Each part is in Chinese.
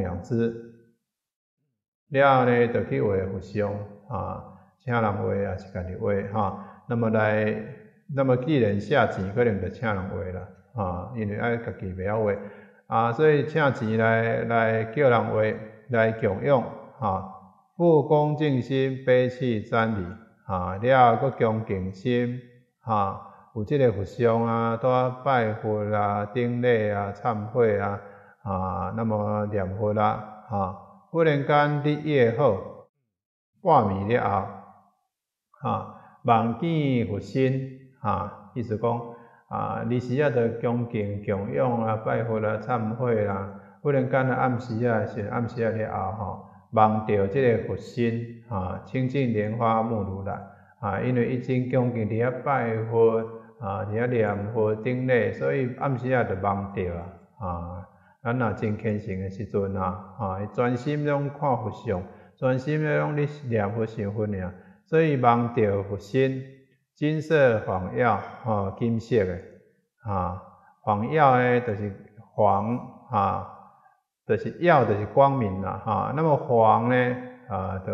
养之。了后呢，就去画佛像啊，请人画也是家己画哈。那么来，那么既然下钱，可能就请人画啦啊，因为爱家己袂晓画啊，所以请钱来来叫人画来供养哈。复恭敬心，悲泣瞻礼啊，了后佫恭敬心啊。有即个佛像啊，都拜佛啊、顶礼啊、忏悔啊啊，那么念佛啦啊。忽然间伫夜好，半暝了后，啊，望见佛身，啊，意思讲啊，日时啊，着恭敬供养啊，拜佛啦、忏悔啦。忽然间啊，暗时啊，是暗时啊了后，吼，望到即个佛身，啊，清净莲花目如来，啊，因为已经恭敬伫遐拜佛，啊，伫遐念佛顶礼，所以暗时啊，着望到啊，啊。咱若真虔诚诶时阵啊，啊，专心拢看佛像，专心咧拢咧念佛成佛尔，所以望着佛身，金色晃耀，啊，金色诶，啊，晃耀诶，就是黄，啊，就是耀，就是光明啦，哈。那么黄呢，啊，就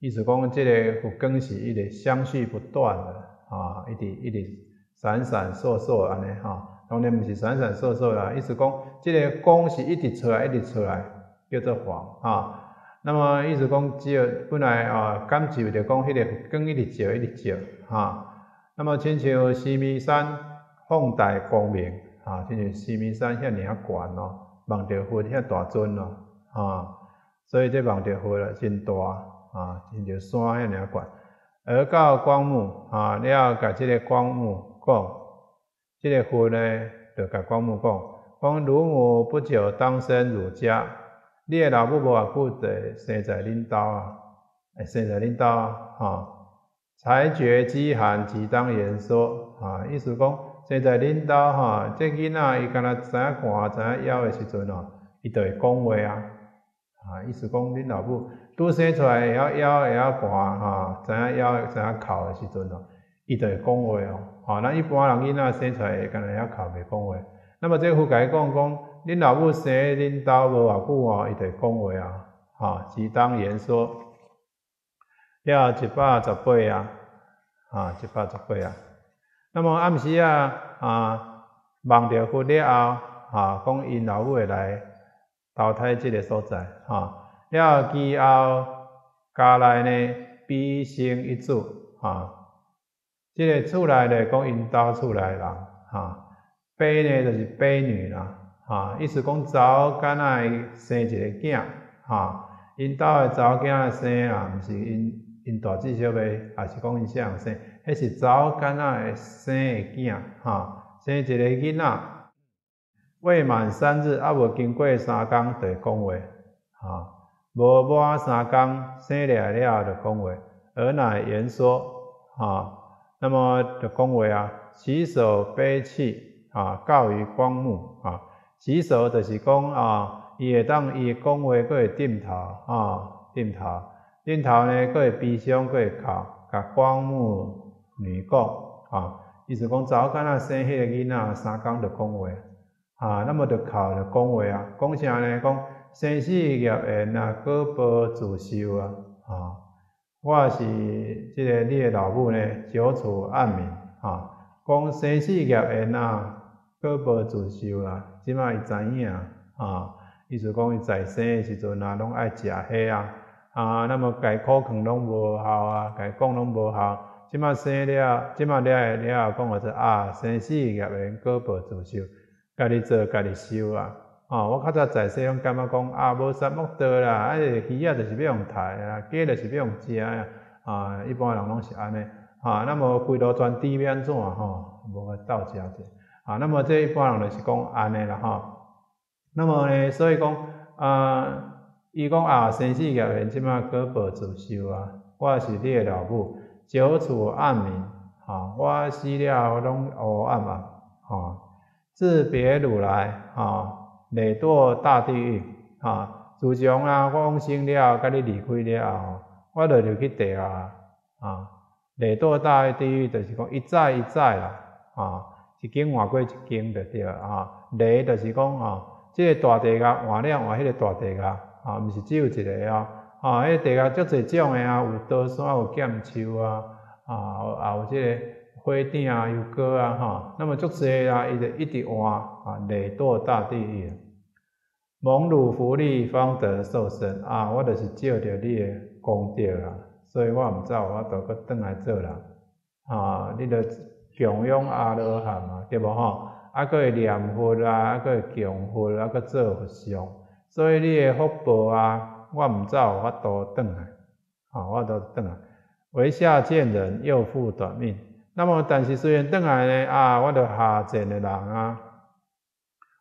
意思讲，即个佛光是一直相续不断的，啊，一直一直闪闪烁烁安尼，哈。当然毋是闪闪烁烁啦，意思讲，即个光是一直出来，一直出来，叫做黄啊。那么意思讲，只有本来啊，感受着讲，迄个光一直照，一直照哈。那么亲像西密山放大光明啊，亲像西密山遐尔啊悬咯，望着佛遐大尊咯啊。所以这望着佛了真大啊，亲像山遐尔啊悬。而到光目啊，你要甲即个光目讲。即个佛呢，就甲光目讲，讲汝母不久当生汝家，你诶老母无偌久就生在恁兜啊，生在恁兜啊，哈，才觉饥寒，即当言说，啊，意思讲生在恁兜哈，这囡仔伊敢若知影寒，知影枵诶时阵哦，伊就会讲话啊，啊，意思讲恁老母拄生出来会晓枵会晓寒哈，知影枵知影哭诶时阵哦。伊就会讲话哦，吼，咱一般人囡仔生出来，敢若还哭袂讲话。那么这副甲伊讲讲，恁老母生恁兜无偌久哦，伊就会讲话啊，哈，即当言说，了一百十八啊，啊，一百十八啊。那么暗时啊，啊，望着佛了后，啊，讲因老母会来投胎即个所在，啊，了其后家内呢，必生一子，啊。即个厝内咧，讲因兜厝内人，哈，悲呢就是悲女啦，哈，意思讲早间仔生一个囝，哈，因兜诶早囝生啊，毋是因因大姊小妹，也是讲因啥人生，迄是早间仔生诶囝，哈，生一个囡仔，未满三日，啊无经过三工，就会讲话，哈，无满三工生了了就讲话，而乃言说，哈。那么就讲话啊，洗手悲泣啊，告于光目啊。洗手就是讲啊，伊会当伊讲话，佫会点头啊，点头，点头呢，佫会悲伤，佫会哭，甲光目女讲啊，意思讲早间仔生迄个囡仔，三工就讲话啊，那么就哭就讲话啊，讲啥呢？讲生死业缘啊，果报自受啊，啊。我是即个你诶老母呢，久处暗暝，哈，讲生死业缘啊，果报自受啊，即摆伊知影啊，意思讲伊在生诶时阵啊，拢爱食迄啊，啊，那么家苦劝拢无效啊，家讲拢无效，即摆生了，即摆了了讲话说啊，生死业缘果报自受，家己做家己受啊。哦，我较早在世拢感觉讲啊，无啥目道啦，啊，鱼仔就是要用杀啊，鸡就是要用食啊，啊，一般人拢是安尼，啊，那么规路全地面怎吼，无法斗食者，啊，那么这一般人就是讲安尼啦，吼，那么呢，所以讲啊，伊讲啊，生死业缘即马果报自受啊，我是你诶老母，久处暗暝，啊，我死了拢黑暗啊，啊，自别如来，啊。累堕大地狱，啊！自从啊，我往生了，甲你离开了后，我就入去地啊，啊！累堕大地狱就是讲一再一再啦，啊！一经换过一经就对啊！累就是讲啊，即个大地鸭换了换迄个大地鸭，啊，毋是只有一个啊，啊，迄个地鸭足侪种诶啊，有刀山，有剑树啊，啊，也有即个花鼎啊、油锅啊，吼，那么足侪啊，伊就一直换啊，累堕大地狱。蒙汝福利，方得受生啊！我就是照着你诶功德啊，所以我毋走，我都搁转来做人啊！你著供养阿罗汉嘛，对无吼？啊，搁会念佛啊，啊，搁会供佛啊，搁做佛像，所以你诶福报啊，我毋走，我都转来，啊，我都转来。为下贱人，又复短命。那么，但是虽然转来呢，啊，我著下贱诶人啊。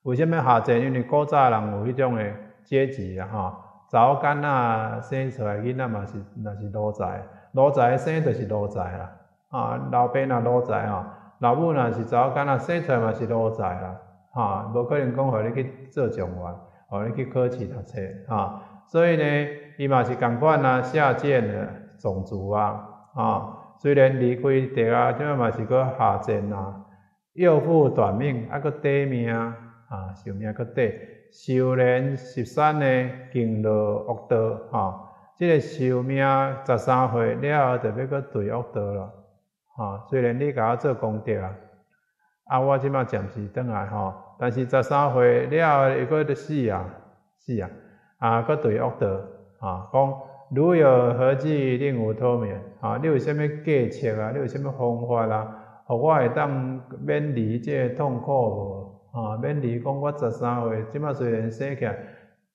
为什么下贱？因为古早人有迄种诶阶级啊，吼，早间仔生出来囡仔嘛是，那是奴才，奴才生就是奴才啦，啊，老爸若奴才吼，老母若是早间仔生出来嘛是奴才啦，哈，无可能讲互你去做状元，互你去考试读册，哈，所以呢，伊嘛是共款啊，下贱诶种族啊，啊，虽然离开地啊，即嘛是搁下贱啊，又负短命，啊，搁短命。啊，寿命较短，寿年十三呢，经落恶道，哈，即个寿命十三岁了后，就要搁对恶道了，哈。虽然你甲我做功德啊，啊，我即马暂时转来吼，但是十三岁了后又搁得死啊，死啊，啊，搁对恶道，啊，讲如有何计令吾脱免？啊，你有啥物计策啊？你有啥物方法啊？互我会当免离即个痛苦无？啊，免离讲，我十三岁，即马虽然生起，来，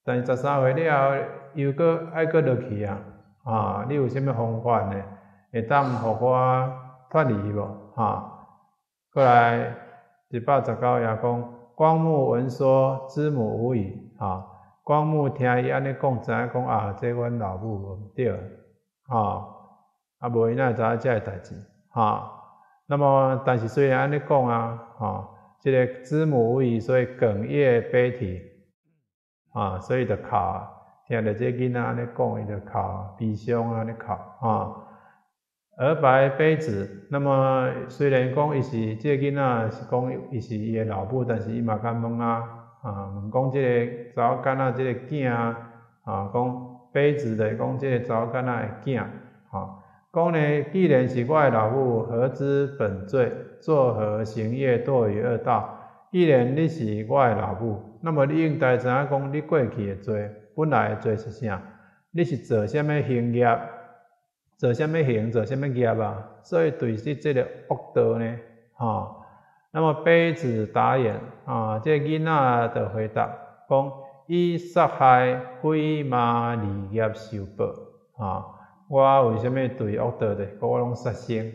但十三岁了后又搁爱搁落去啊！啊，你有啥物方法呢？会当互我脱离无？哈，过来一百十九也讲，光目闻说，知母无语。哈，光目听伊安尼讲，知影讲啊，这阮老母无对，哈，啊无伊那知影遮个代志？哈，那么但是虽然安尼讲啊，哈。即个知母无语，所以哽咽悲啼，啊，所以就哭，听着这囡仔安尼讲，伊就哭，悲伤安尼哭，啊，而白杯子，那么虽然讲伊是这囡仔是讲伊是伊的老母，但是伊嘛敢问啊，啊，问讲这个查某囡仔这个囝啊，啊，讲悲子的讲这个查某囡仔的囝，啊。讲呢，既然是我的老母，何知本罪？作何行业堕于恶道？既然你是我的老母，那么你应该知影讲你过去的罪，本来的罪是啥？你是做什么行业？做什么行？做什么业啊？所以对是这个恶道呢？啊，那么杯子答言啊，这囡仔的回答讲：伊杀害非马利业受报啊。我为什么对恶道的，我拢杀生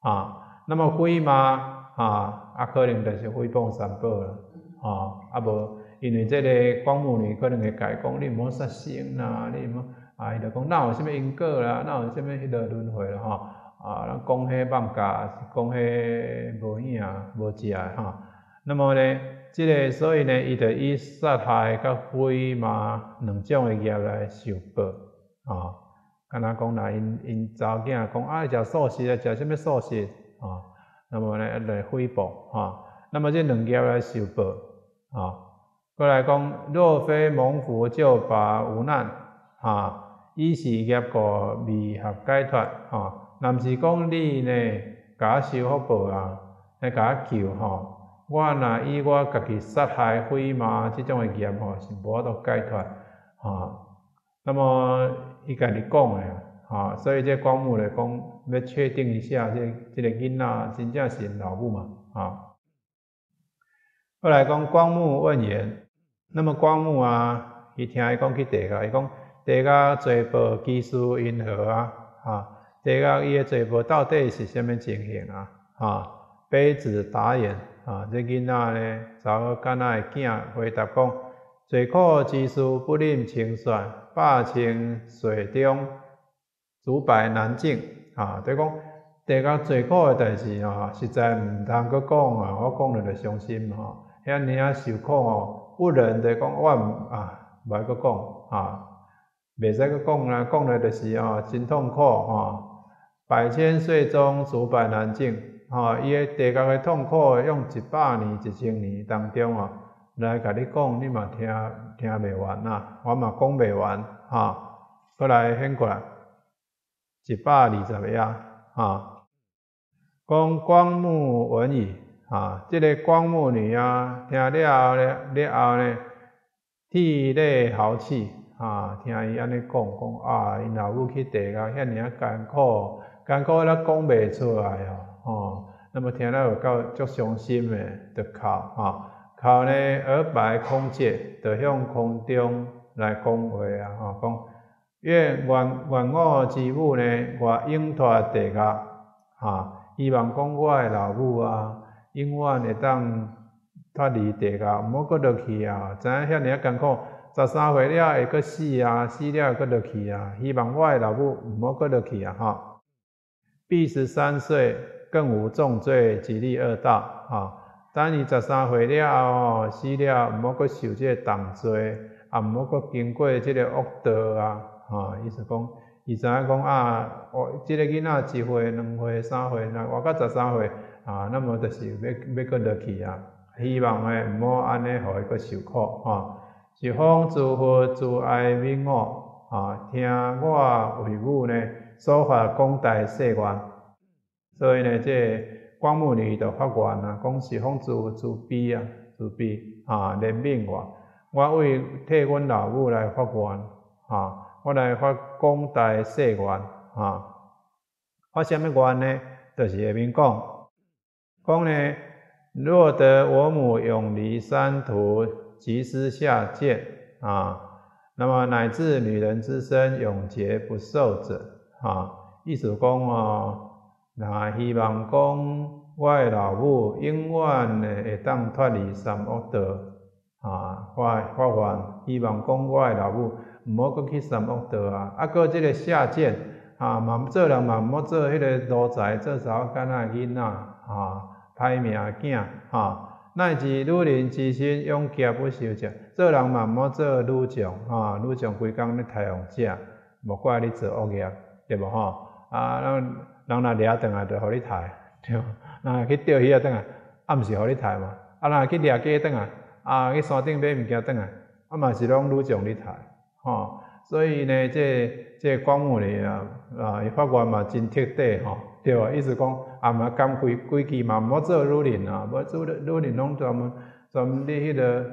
啊？那么毁嘛啊？啊，可能就是诽谤三宝了啊！啊无，因为这个光目女可能会讲，你毋好杀生啦，你毋啊，伊就讲哪有啥物因果啦，哪有啥物迄个轮回啦吼，啊咱讲迄放假，是，讲迄无影无食吼。那么呢，即个所以呢，伊就以杀害甲毁嘛两种诶业来受报啊。敢若讲啦，因因查某囝讲爱食素食啊，食啥物素食啊？那么呢来毁谤啊，那么这两业来受报啊。过来讲，若非蒙福就把无难啊，以是业果未合解脱啊。若毋是讲你呢，甲受福报啊，来甲救吼，我若以我家己杀害毁骂即种诶业吼，是无法度解脱啊。那么伊家己讲诶，啊，所以这光目来讲，要确定一下，这这个囡仔真正是老母嘛，啊。后来讲光目问言，那么光目啊，伊听伊讲去地下，伊讲地下罪报基数因何啊？啊，地下伊诶罪报到底是虾米情形啊？啊，杯子答言，啊，这囡仔呢，查某囡仔诶囝回答讲，罪苦之事不忍清算。百清水中，竹白难净啊！即讲地下最苦诶代志啊，实在毋通阁讲啊！我讲了就伤心吼，遐尔啊受苦吼，不忍地讲我啊，无爱阁讲啊，袂使阁讲啦，讲了就是哦，真痛苦吼。百千岁中，竹白难净吼，伊诶地下诶痛苦，用一百年、一千年当中哦，来甲你讲，你嘛听听袂完呐，我嘛讲袂完哈。过来掀过来，一百二十页哈。讲光目闻语啊，这个光目女啊，听了后咧，了后咧，涕泪豪气啊，听伊安尼讲讲啊，因老母去地下遐尔艰苦，艰苦了讲袂出来哦，吼。那么听了有够足伤心诶，就靠吼。哭呢，耳白空界，就向空中来讲话啊！吼，讲愿愿愿我之母呢，我永托地下，哈，希望讲我诶老母啊，永远会当脱离地下，毋好搁落去啊！知影遐尔艰苦，十三岁了会搁死啊，死了搁落去啊！希望我诶老母毋好搁落去啊！哈，必十三岁更无重罪，吉利恶道啊！等伊十三岁了，死了，毋好阁受即个重罪，也毋好阁经过即个恶道啊！吼，意思讲，伊知影讲啊，哦，即个囡仔一岁、两岁、三岁，那活到十三岁啊，那么就是要要阁落去啊！希望诶，毋好安尼，互伊阁受苦吼。是方诸佛诸爱悯我啊，听我为母呢，说法广大誓愿，所以呢，即。光目女的发愿啊，讲是方诸诸悲啊，诸悲啊，怜悯我，我为替阮老母来发愿啊，我来发广大誓愿啊，发什么愿呢？就是下面讲，讲呢，若得我母永离三途，即思下贱啊，那么乃至女人之身永劫不受者啊，意思讲啊。那希望讲，我诶老母永远诶会当脱离三恶道啊！我发愿，希望讲我诶老母毋好阁去三恶道啊！啊，搁即个下贱啊，嘛做人嘛毋好做迄个奴才，做查某囡仔囡仔啊，歹命囝啊！乃至女人之身用劫不受者，做人嘛毋好做女将啊！女将规工咧太阳食，无怪你做恶业，对无吼？啊，人若掠转来，就互你杀，对。若去钓鱼啊，转来，啊，毋是互你杀嘛。啊，若去掠鸡转来，啊，去山顶买物件转来，啊嘛是拢愈将你杀，吼。所以呢，这这光目呢啊，啊，伊发愿嘛真彻底吼，对无，意思讲，啊嘛监规规矩嘛，毋好做女人啊，无做女人拢专门专门伫迄个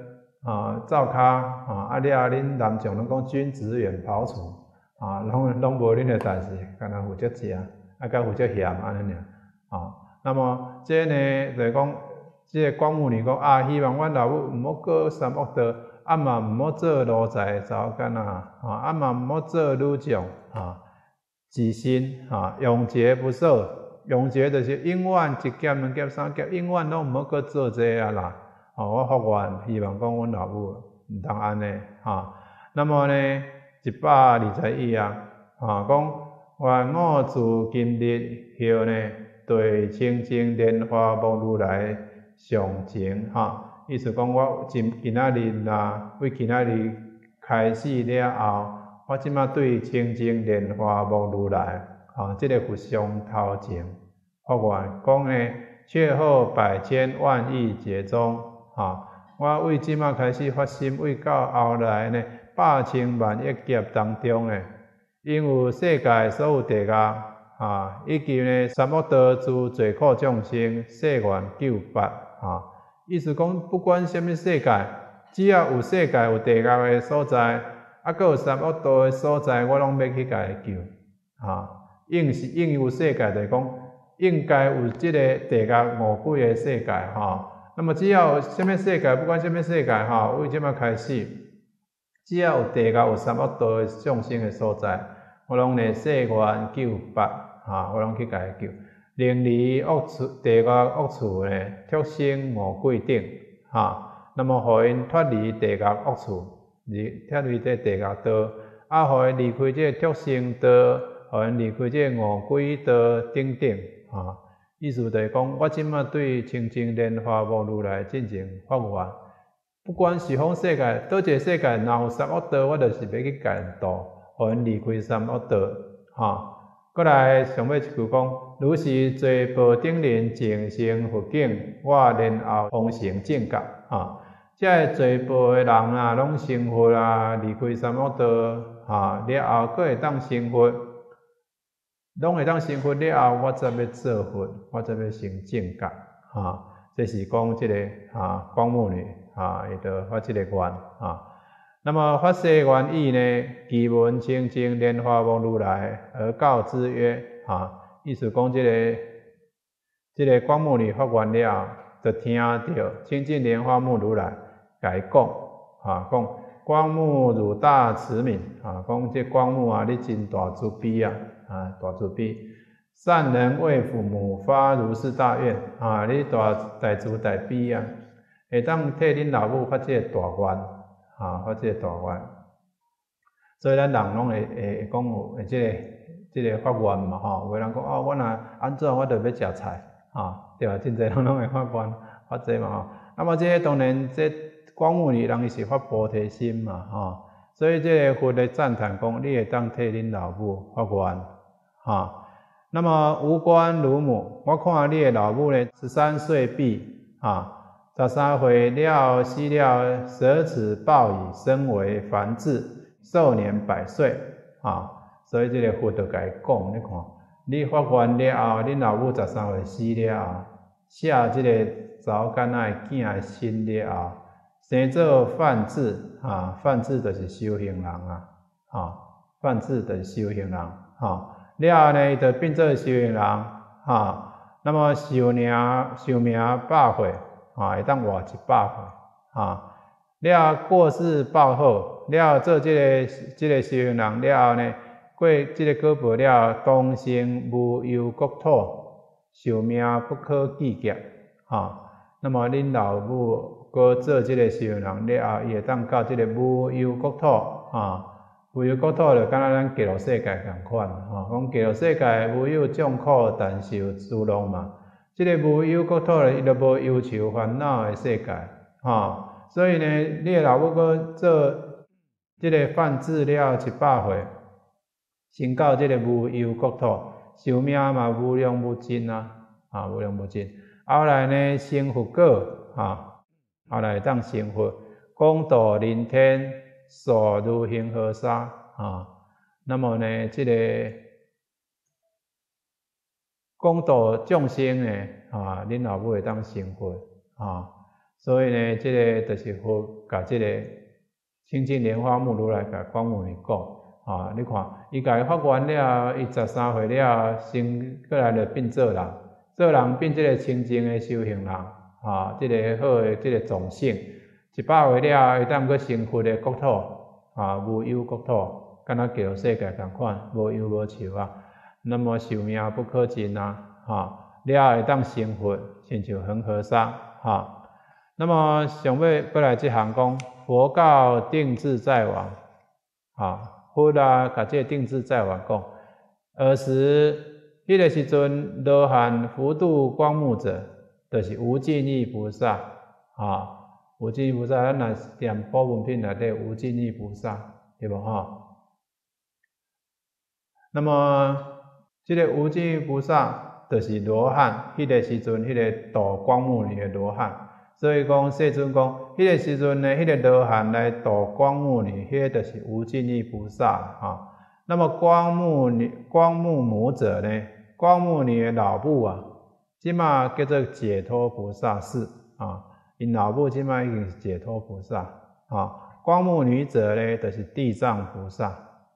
啊灶骹啊，啊了啊恁男将拢讲君子远庖厨啊，拢拢无恁诶代志，干若负责食。啊，甲负责嫌安尼尔，啊。那么，即呢，就是讲，即个光目女讲啊，希望阮老母毋好过三恶道，啊嘛毋好做奴才查某囡仔，啊，啊嘛毋好做女将，啊，自心，啊，永劫不受，永劫就是永远一劫、两劫、三劫，永远拢毋好过做这啊啦。哦，我发愿，希望讲阮老母毋通安尼，哈。那么呢，一百二十一啊，啊，讲。愿我自今日后呢，对清净莲花无如来上情哈。意思讲，我今今仔日啦，为今仔日开始了后，我即马对清净莲花无如来啊，即个佛像头前发愿讲呢，却好百千万亿劫中啊。我为即马开始发心，为到后来呢，百千万亿劫当中呢。因有世界所有地下啊，以及呢三恶道诸罪苦众生，誓愿救拔啊。意思讲，不管什么世界，只要有世界有地下的所在，啊，搁有三恶道的所在，我拢要去甲伊救啊。应是应有世界，就讲应该有即个地下五鬼的世界哈。那么只要什么世界，不管什么世界哈，为即么开始？只要有地下有三恶道的众生的所在，我拢会誓愿救拔，哈，我拢去甲伊救，令离恶处地下恶处呢，脱生无鬼顶，哈，那么互因脱离地下恶处，脱离这地下道，啊，互因离开这脱生道，互因离开这恶鬼道顶顶，哈，意思就是讲，我即马对清净莲花无如来进行发愿。不管是方世界，倒一个世界，若有三恶道，我就是要去教导，互因离开三恶道，哈。过来上尾一句讲，如是做宝顶人净成佛境，我然后方成正觉，哈。即个全部的人啊，拢成佛啊，离开三恶道，哈，了后，佫会当成佛，拢会当成佛了后，我则要做佛，我则要成正觉，哈，这是讲即个啊，光目女啊，伊着发即个愿啊。那么发誓愿意呢？基闻清净莲花王如来而告之曰：啊，意思讲即个即个光目女发愿了，就听到清净莲花目如来。改讲，啊，讲光目如大慈悯，啊，讲这光目啊，你真大慈悲啊，啊，大慈悲，善人为父母发如是大愿，啊，你大大慈大悲啊，会当替恁老母发这大愿，啊，发这大愿，所以咱人拢会会讲有会这个这个发愿嘛，吼，有人讲哦，我若安怎我着要食菜，啊，对吧？真济人拢会发愿发这嘛，吼，那么这当然这。光目女人伊是发菩提心嘛，吼，所以这个佛来赞叹讲，你会当替恁老母发愿，哈。那么无关乳母，我看你的老母呢，十三岁毕，啊，十三岁了死了，舍此报以身为凡智，寿年百岁，啊，所以这个佛就甲伊讲，你看，你发愿了后，你老母十三岁死了后，写这个早干仔囝的心了后。生做梵志，哈，梵志就是修行人啊，哈，梵志就是修行人，哈，了后呢，就变做修行人，哈，那么寿命寿命百岁，啊，会当活一百岁，啊，了过世报后，了做这个这个修行人了后呢，过这个果报了，当生无忧国土，寿命不可计价，啊，那么恁老母。过做即个修行人了后，伊会当到即个无忧国土啊，无忧国土就敢若咱极乐世界共款吼，讲极乐世界无忧众苦，但是有诸乐嘛。即个无忧国土咧，伊就无忧愁烦恼的世界吼。所以呢，你老母过做即个犯资了一百岁，先到即个无忧国土，寿命嘛无量无尽啊，啊无量无尽。后来呢，生佛果啊。后来当成佛，功德人天，所如恒河沙啊。那么呢，这个功德众生呢啊，恁老母会当成佛啊。所以呢，这个就是佛甲这个清净莲花目如来甲光目尼讲啊。你看，伊甲伊发愿了，伊十三岁了，生过来就变做人，做人变这个清净的修行人。啊，即个好诶，即个种性，一百岁了，会当佫成佛诶国土，啊，无忧国土，敢若叫世界共款，无忧无愁啊。那么寿命不可尽啊，哈，了会当成佛，亲像恒河沙，哈。那么想要过来即行讲，佛告定自在王，啊，佛啦，甲即个定自在王讲，尔时迄个时阵，罗汉福度光目者。就是无尽意菩萨啊，无尽意菩萨，咱若念宝文品内底无尽意菩萨，对无哈？那么，这个无尽意菩萨，就是罗汉，迄个时阵，迄个度光目女的罗汉。所以讲，世尊讲，迄个时阵呢，迄个罗汉来度光目女，迄个就是无尽意菩萨啊。那么光目女、光目母者呢？光目女老母啊。即嘛叫做解脱菩萨是啊，因老母即嘛已经是解脱菩萨啊。光目女者咧，就是地藏菩萨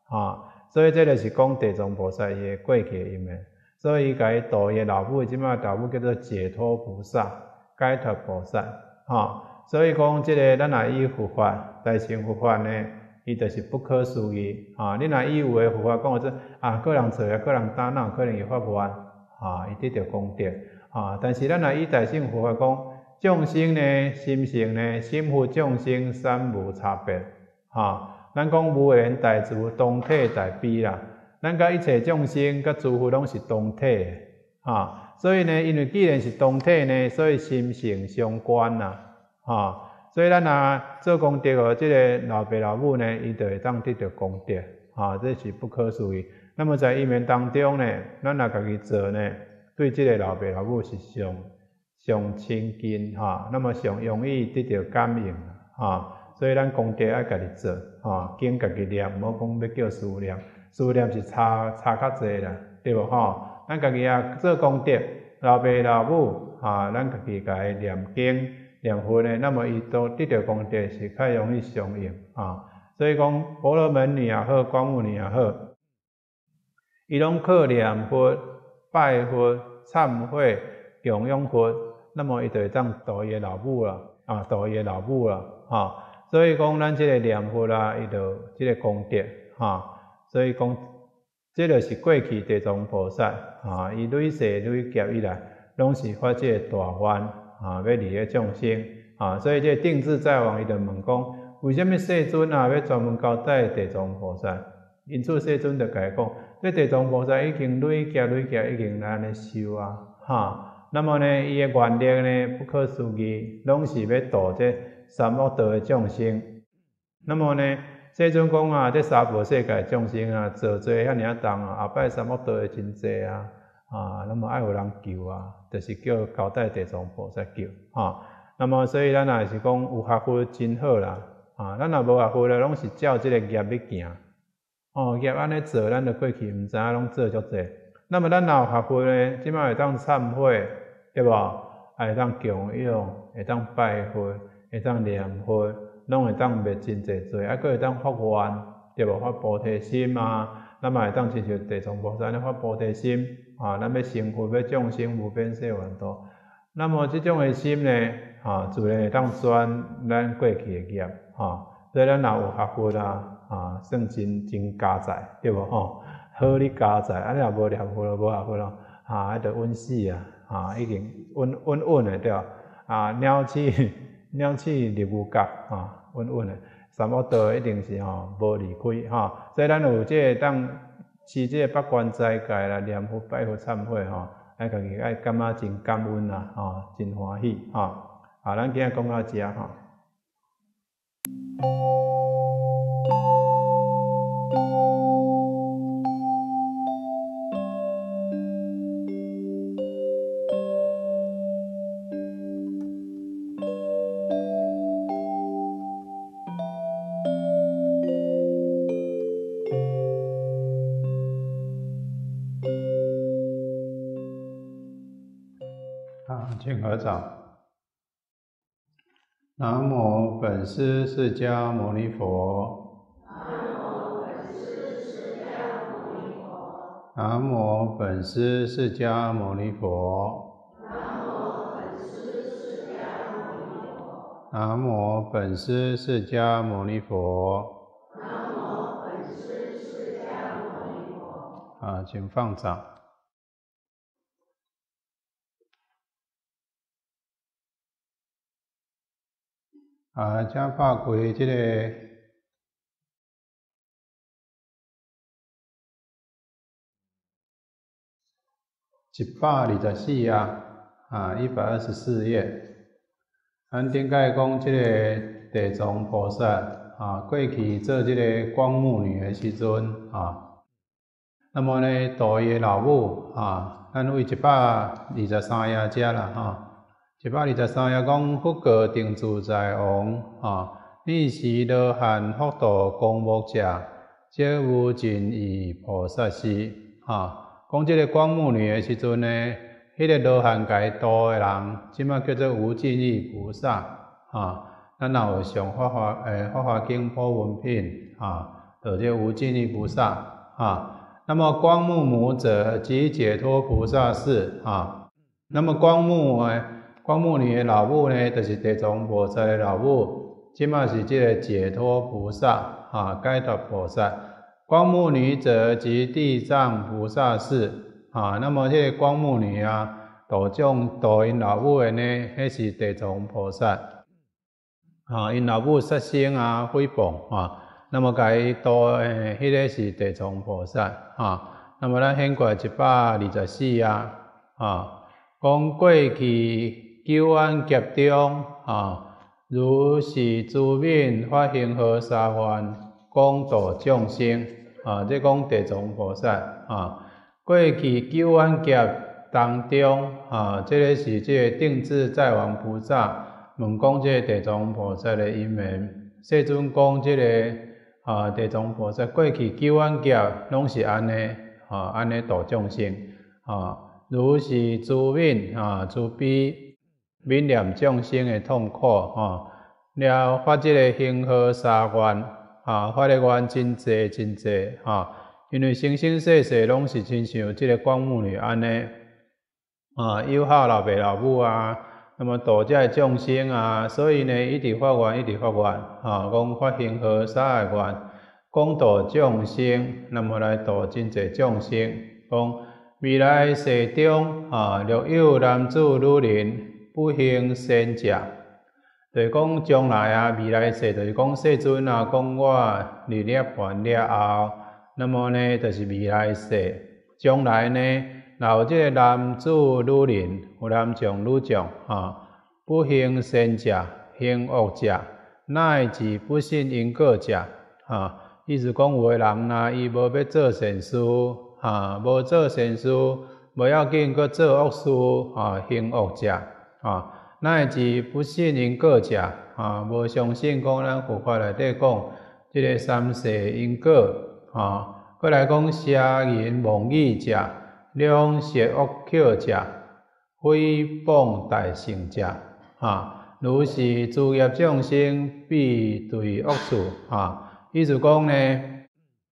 啊。所以这个是讲地藏菩萨伊过去一面，所以伊甲伊度伊老母，即马老母叫做解脱菩萨、解脱菩萨啊。所以讲即个咱若以佛法大乘佛法呢，伊就是不可思议啊。你若以有诶佛法讲说啊，个人做啊，个人担当，可能会发不完啊，伊得着功德。啊！但是咱来以大乘佛法讲，众生呢，心性呢，心佛众生三无差别。哈，咱讲无缘大慈，同体大悲啦。咱甲一切众生甲诸佛拢是同体。哈，所以呢，因为既然是同体呢，所以心性相关啦。哈，所以咱若做功德哦，这个老爸老母呢，伊就会当得到功德。哈，这是不可思议。那么在一面当中呢，咱若家己做呢？对即个老爸老母是上上亲近哈，那么上容易得到感应哈。所以咱功德爱家己做哈，经家己念，无讲要叫师念，师念是差差较济啦，对无吼？咱家己啊做功德，老爸老母啊，咱家己家念经念佛呢，那么伊都得到功德是较容易相应啊。所以讲婆罗门女也好，光目女也好，伊拢靠念佛、拜佛、忏悔、供养佛，那么伊就会当度伊老母啦，啊，度伊老母啦，哈。所以讲，咱即个念佛啦，伊就即个功德，哈。所以讲，即个是过去地藏菩萨，啊，伊累世累劫以来，拢是发即个大愿，啊，要利益众生，啊，所以即个定智在王伊就问讲，为什么世尊啊要专门交代地藏菩萨？因此世尊就甲伊讲，这地藏菩萨已经累劫累劫已经安尼修啊，哈。那么呢，伊诶愿力呢，不可思议，拢是要度这。三恶道的众生，那么呢？世尊讲啊，这娑婆世界众生啊，做做遐尔重啊，后摆三恶道的真济啊，啊，那么爱有人救啊，就是叫交代地藏菩萨救啊。那么所以咱也是讲有学佛真好啦，啊，咱若无学佛咧，拢是照即个业要行，哦，业安尼做，咱就过去毋知影拢做足济。那么咱若有学佛咧，即摆会当忏悔，对无？会当供养，会当拜佛。会当念佛，拢会当灭真济罪，啊，佫会当发愿，对无？发菩提心啊，咱嘛会当亲像地藏菩萨咧发菩提心啊，咱要成佛，要众生无边誓愿度。那么即种诶心呢，啊，自然会当转咱过去诶业，啊。所以咱若有学佛啊，啊，算真真加载，对无？吼，好你加载，啊，你若无念佛咯，无学佛咯，啊，迄着稳死啊，啊，已经稳稳稳诶，对啊，啊，鸟起。鸟鼠入牛角，吼，稳稳诶，三恶道一定是吼无离开，吼，所以咱有即个当持即个八关斋戒啦，念佛拜佛忏悔，吼，爱家己爱感觉真感恩啦，吼，真欢喜，吼，啊，咱今日讲到遮，吼。南无本师释迦牟尼佛。南无本师释迦牟尼佛。南无本师释迦牟尼佛。南无本师释迦牟尼佛。南无本师释迦牟尼佛。啊，请放掌。啊，正拍过即个一百二十四啊，啊，一百二十四页。咱顶解讲即个地藏菩萨啊，过去做即个光目女的时阵啊，那么呢，度伊老母啊，咱为一百二十三页遮啦，哈。一百二十三页讲福果定自在王啊，你是罗汉福道光目者，即无尽意菩萨是啊。讲即个光目女的时阵呢，迄个罗汉解多的人，即马叫做无尽意菩萨啊。咱若有上法华诶法华经普文品啊，就叫无尽意菩萨啊。那么光目母者即解脱菩萨是啊。那么光目诶。光目女的老母呢，就是地藏菩萨的老母，即嘛是即个解脱菩萨啊，解脱菩萨。光目女者即地藏菩萨是啊，那么这个光目女啊，度众度因老母的呢，迄是地藏菩萨啊，因老母杀生啊、诽谤啊，那么该度诶，迄个是地藏菩萨啊。那么咱现过一百二十四啊，啊，讲过去。九安劫中啊，如是诸面发行何沙愿，广度众生啊！即讲地藏菩萨啊，过去九安劫当中，啊，这个是即个定智在王菩萨问讲即个地藏菩萨的因缘。世尊讲这个啊，地藏菩萨过去九安劫拢是安尼，啊，安尼度众生，啊，如是诸悯啊，慈悲悯念众生的痛苦，吼，了发这个幸福沙愿，啊，发的愿真济真济，啊，因为生生世世拢是亲像这个光目女安尼。啊，友好老爸老母啊，那么度这众生啊，所以呢，一直发愿，一直发愿，啊，讲发行河三个愿，讲度众生，那么来度真济众生，讲未来世中啊，若有男子女人不行善者，就是讲将来啊，未来世就是讲世尊啊，讲我立涅槃了后，那么呢，就是未来世，将来呢。有即个男子女人，有男众女众，哈，不行善者，行恶者，乃至不信因果者，哈，意思讲有诶人呐，伊无要做善事，哈，无做善事，无要紧，搁做恶事，哈，行恶者，啊，乃至不信因果者，啊，无相信讲咱佛法内底讲，即个三世因果，啊，过来讲邪淫妄语者。两舌恶口者，诽谤大圣者，啊，如是诸业众生必对恶处，啊，意思讲呢，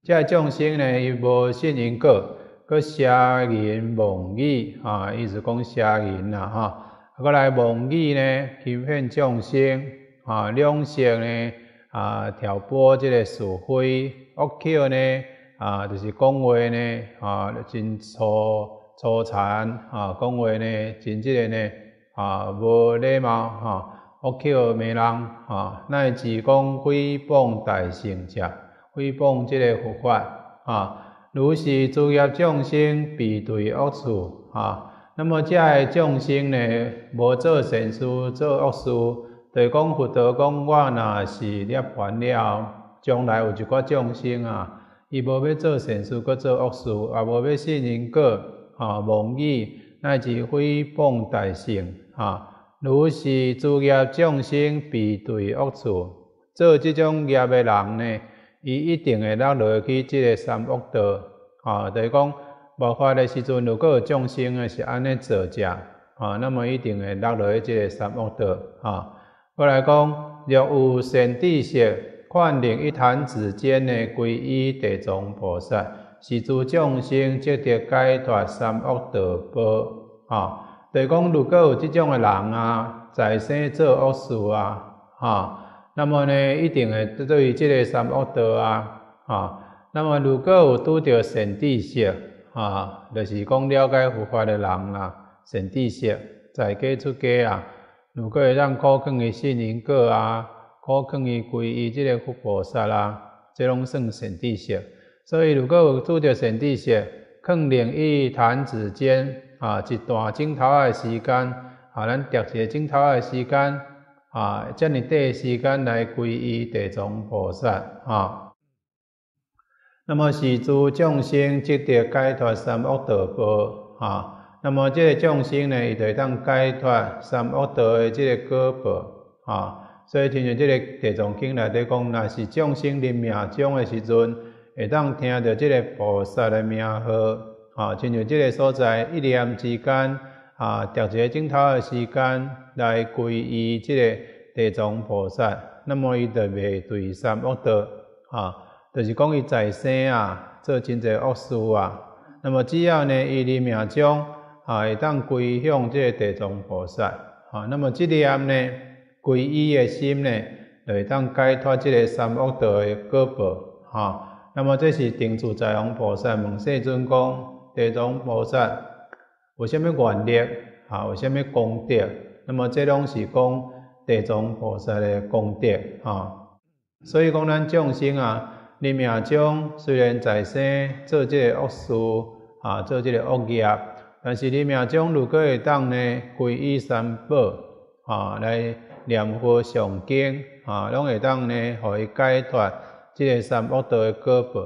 这众生呢，伊无信因果，佮邪言妄语，啊，意思讲邪言啦，哈，过来妄语呢，欺骗众生，啊，两舌呢，啊，挑拨这个是非，恶口呢。啊，就是讲话呢，啊，真粗粗残，啊，讲话呢，真即个呢，啊，无礼貌，哈，恶口骂人，啊，乃至讲诽谤大圣者，诽谤即个佛法，啊，如是诸业众生必对恶处，啊，那么这个众生呢，无做善事，做恶事，就讲佛陀讲，我若是涅槃了，将来有一寡众生啊。伊无要做善事，搁做恶事，也无要信因果，啊，妄语乃至诽谤大圣，啊，如是诸业众生必对恶处，做即种业的人呢，伊一定会落落去即个三恶道，啊，就是讲无法的时阵，如果有众生是安尼做者，啊，那么一定会落落去即个三恶道，啊，过来讲，若有善知识。劝令一弹指间的皈依地藏菩萨，是诸众生即得解脱三恶道报。啊，就是讲，如果有即种的人啊，在生做恶事啊，哈，那么呢，一定会对于即个三恶道啊，啊，那么如果有拄着善知识，啊，就是讲了解佛法的人啦，善知识在家出家啊，如果会让苦更的信因果啊。可劝伊皈依即个佛菩萨啦，即拢算善知识。所以如果有拄着善知识，劝令伊弹指间啊，一段镜头的时间啊，咱调一个镜头的时间啊，遮尔短时间来皈依地藏菩萨啊。那么是诸众生即得解脱三恶道报啊。那么即个众生呢，伊就当解脱三恶道的即个果报啊。所以，亲像即个地藏经内底讲，若是众生临命终的时阵，会当听到即个菩萨的名号，啊，亲像即个所在一念之间，啊，调一个镜头的时间来皈依即个地藏菩萨，那么伊就袂对三恶道，啊，就是讲伊在生啊，做真济恶事啊，那么只要呢，伊伫命中，啊，会当归向即个地藏菩萨，啊，那么即念呢？皈依的心呢，就会当解脱即个三恶道的果报，啊。那么这是定住在王菩萨问世尊讲，地藏菩萨有啥物愿力，啊，有啥物功德？那么这拢是讲地藏菩萨的功德，啊。所以讲咱众生啊，你命中虽然在生做即个恶事，啊，做即个恶业，但是你命中如果会当呢皈依三宝，啊，来。念佛上经，啊，拢会当呢，互伊解脱即个三恶道的果报，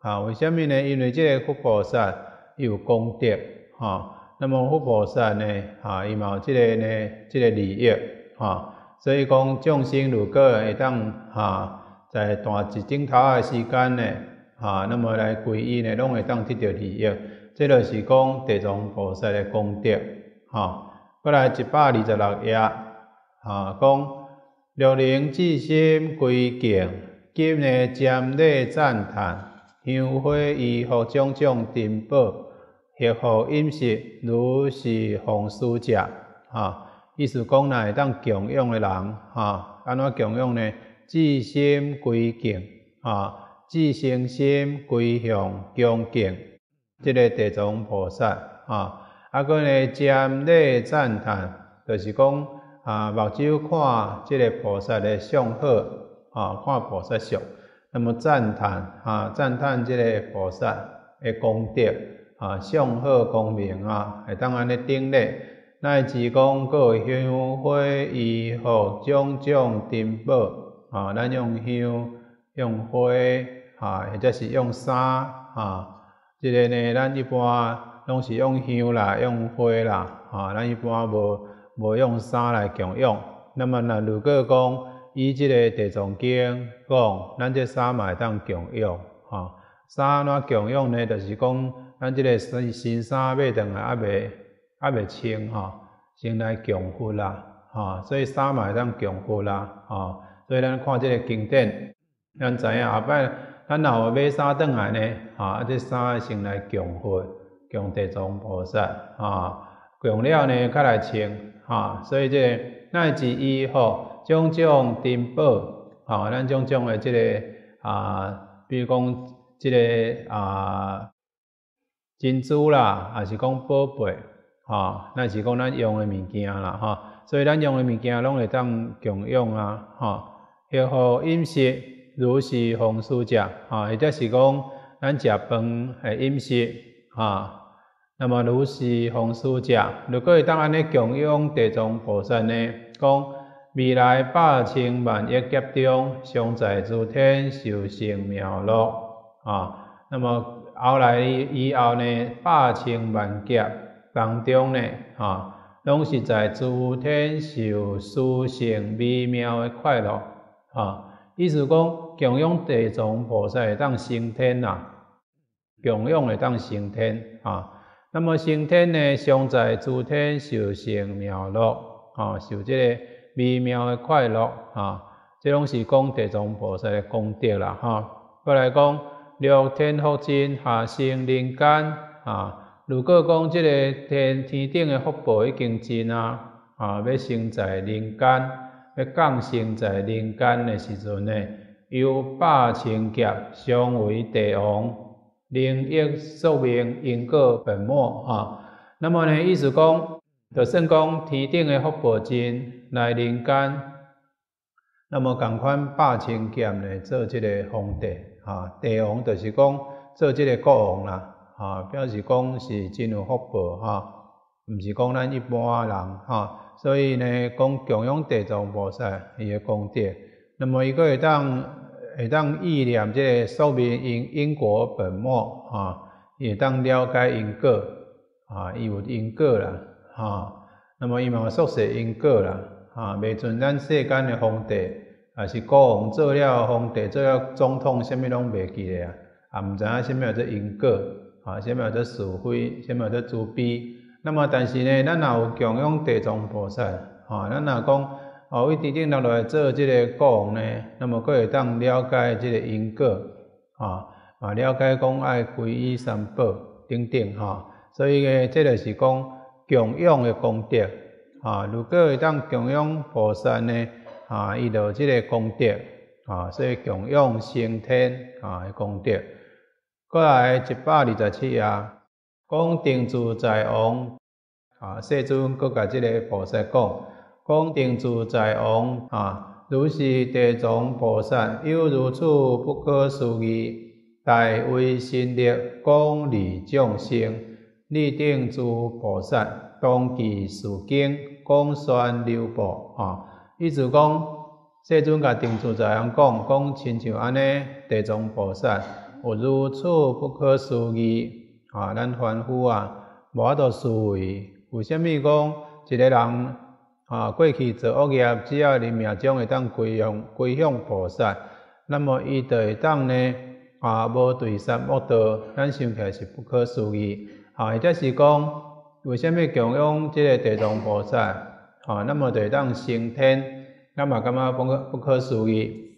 啊，为虾米呢？因为即个佛菩萨有功德，啊，那么佛菩萨呢，啊，伊嘛有即个呢，即个利益，啊，所以讲众生如果会当哈，在大一顶头诶时间呢，哈，那么来皈依呢，拢会当得到利益，这就是讲地藏菩萨的功德，哈。过来一百二十六页，哈，讲六灵至心归敬，今呢瞻礼赞叹，香花衣服种种珍宝。协和饮食如是奉施者，哈，意思讲若会，当供养的人，哈，安怎供养呢？至心归敬，啊，至诚心归向恭敬，即个地藏菩萨，啊，啊，个呢，瞻礼赞叹，就是讲啊，目睭看即个菩萨的相好，啊，看菩萨相，那么赞叹，啊，赞叹即个菩萨的功德。啊，上好光明啊，会当安尼顶礼，乃至讲个香花衣服种种珍宝啊，咱用香用花啊，或者是用衫啊，即个呢，咱一般拢是用香啦，用花啦，啊，咱一般无无用衫来供养。那么若如果讲以即个地藏经讲，咱这衫嘛会当供养，哈，衫安怎供养呢？就是讲。咱即个新新衫买倒来，还未还未穿吼，先来供佛啦，吼，所以衫嘛会当供佛啦，吼，所以咱看即个经典，咱知影后摆咱若有买衫倒来呢，吼，啊，这衫先来供佛，供地藏菩萨，吼，供了呢，才来穿，吼，所以即个乃至衣服种种珍宝，吼，咱种种的即个啊，比如讲即个啊。珍珠啦，也是讲宝贝，吼，那是讲咱用的物件啦，吼，所以咱用的物件拢会当共用啊，吼，协和饮食如是奉施者，啊，或者是讲咱食饭诶饮食，啊，那么如是奉施者，如果会当安尼共用地藏菩萨呢，讲未来百千万亿劫中，常在诸天受成妙乐，啊，那么。后来以后呢，百千万劫当中呢，啊，拢是在诸天受殊胜美妙的快乐，啊。意思讲，供养地藏菩萨会当升天呐，供养会当升天，啊。那么升天呢，常在诸天受成妙乐，啊，受这个微妙的快乐，啊，这拢是讲地藏菩萨的功德啦，哈。过来讲。六天福尽下生人间啊！如果讲即个天天顶的福报已经尽啊，啊，要生在人间，要降生在人间的时阵呢，由百千劫相为地王，灵益寿命因果本末啊。那么呢，意思讲，就算讲天顶的福报尽来人间，那么共款百千劫呢，做即个皇帝。啊，帝王就是讲做即个国王啦，啊，表示讲是真有福报哈，毋是讲咱一般人哈，所以呢，讲供养地藏菩萨伊个功德，那么伊个会当会当意念即个寿命因因果本末啊，会当了解因果啊，伊有因果啦，啊，那么伊嘛宿世因果啦，啊，未存咱世间的皇帝。啊，是国王做了皇帝，做了总统，啥物拢袂记咧啊！啊，毋知影啥物叫做因果，啊，啥物叫做是非，啥物叫做慈悲。那么，但是呢，咱若有供养地藏菩萨，啊，咱若讲哦，为天顶落来做即个国王呢，那么佫会当了解即个因果，啊，啊，了解讲爱皈依三宝等等，哈。所以呢，这个是讲供养的功德，啊，如果会当供养菩萨呢？啊，伊着即个功德啊，所以供养升天啊，功德。过来一百二十七啊，讲定自在王啊，世尊佫甲即个菩萨讲，讲定自在王啊，如是地藏菩萨有如此不可思议大威神力，光利众生，立定诸菩萨当其事经，广宣流布啊。意思讲，世尊甲定自在王讲，讲亲像安尼，地藏菩萨有如此不可思议啊！咱凡夫啊，无法度思维。为虾米讲一个人啊过去做恶业，只要你命中会当归向归向菩萨，那么伊就会当呢啊无对三恶道，咱想起来是不可思议。啊，或者是讲为虾米供养即个地藏菩萨啊，那么就会当升天，那么感觉不可不可思议。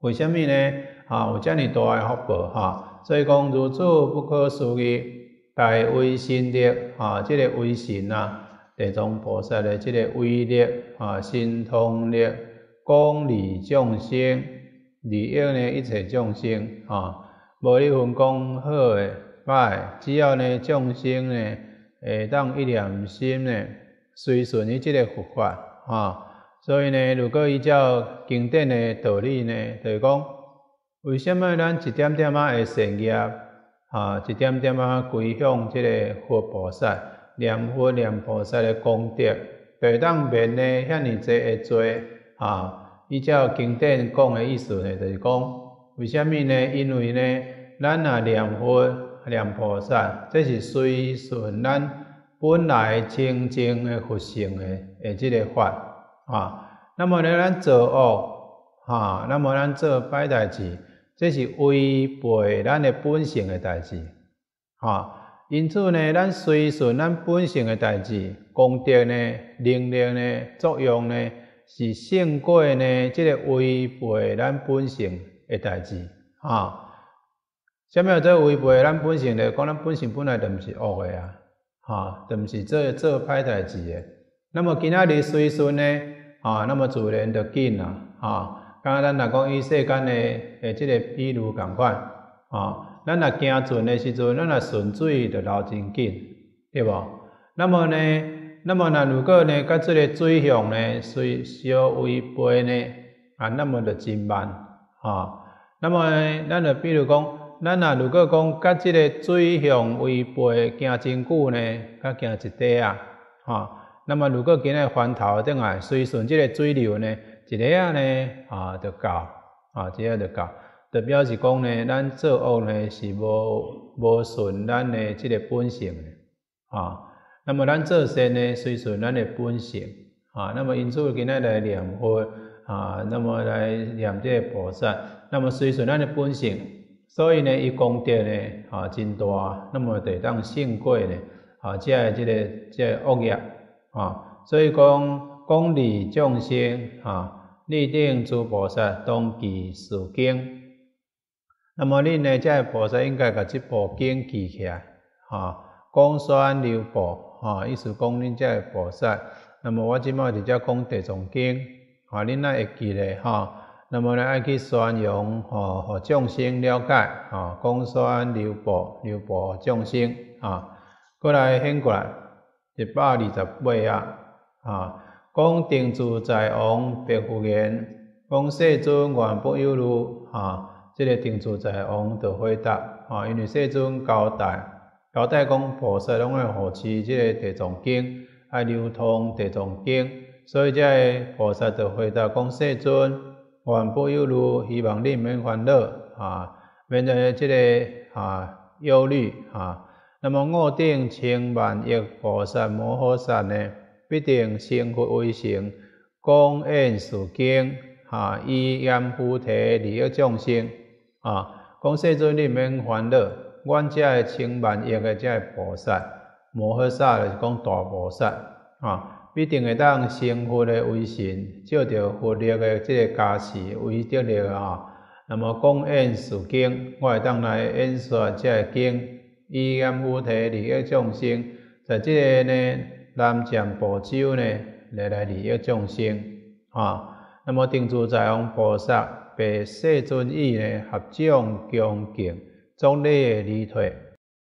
为虾米呢？啊，有遮尔大诶福报哈，所以讲如此不可思议。大威神力，啊，即个威神啊，地藏菩萨的即个威力，啊，神通力，广利众生，利益呢一切众生，啊，无你分讲好诶歹，只要呢众生呢，会当一念心呢，随顺于即个佛法，啊，所以呢，如果依照经典的道理呢，就是讲，为什么咱一点点仔会善业？啊，一点点啊，归向即个佛菩萨，念佛念菩萨的功德，会当免呢遐尼济会做啊。依照经典讲的意思呢，就是讲，为虾米呢？因为呢，咱啊念佛念菩萨，这是随顺咱本来清净的佛性的诶即个法啊。那么呢，咱做恶啊，那么咱做歹代志。这是违背咱的本性的代志，哈。因此呢，咱随顺咱本性的代志，功德呢、能力呢、作用呢，是胜过呢这个违背咱本性的代志，哈。什么叫做违背咱本性的？讲咱本性本来就毋是恶的啊，哈，就毋是做做歹代志的。那么今仔日随顺呢，啊，那么自然就紧啦，哈。刚刚咱若讲伊世间的诶，即个比如共款，吼，咱若行船的时阵，咱若顺水就流真紧，对无？那么呢，那么若如果呢，甲即个水向呢，随小违背呢，啊，那么就真慢，吼。那么呢，咱就比如讲，咱若如果讲甲即个水向违背行真久呢，甲行一底啊，吼。那么如果今日翻头顶来随顺即个水流呢？一个啊呢，啊，就够，啊，一个就够，就表示讲呢，咱做恶呢是无无顺咱的即个本性的，啊，那么咱做善呢，随顺咱的本性，啊，那么因此今日来念佛，啊，那么来念这个菩萨，那么随顺咱的本性，所以呢，伊功德呢，啊，真大，那么得当胜过呢，啊，即个即个即个恶业，啊，所以讲广利众生，啊。立定诸菩萨当记四经，那么恁呢？这菩萨应该甲这部经记起来，哈，广宣流布，哈，意思讲恁这菩萨。那么我即摆直接讲地藏经，啊，恁那会记咧，哈。那么呢，爱去宣扬，哈，互众生了解，哈，广宣流布，流布众生，啊。过来现过来，一百二十八啊，啊。讲定住在王白福言，讲世尊原不有如，哈，这个定住在王就回答，哈，因为世尊交代，交代讲菩萨拢爱护持这个地藏经，爱流通地藏经，所以这菩萨就回答讲世尊原不有如，希望你免烦恼，啊，免得这个啊忧虑，啊，那么我定千万亿菩萨摩诃萨呢？必定成佛为成，讲演述经，哈，以严菩提利益众生，啊，讲世尊你免烦恼，阮遮个千万亿个遮个菩萨，摩诃萨就是讲大菩萨，啊，必定会当成佛的为神，照着佛力的即个加持为得力啊。那么讲演述经，我会当来演说遮个经，以严菩提利益众生，在即个呢。南瞻部洲呢，来来利益众生，啊，那么定住在王菩萨被世尊意呢合掌恭敬，壮丽礼退。